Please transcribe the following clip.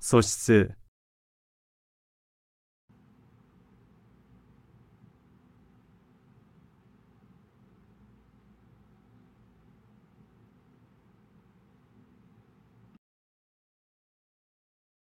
素質。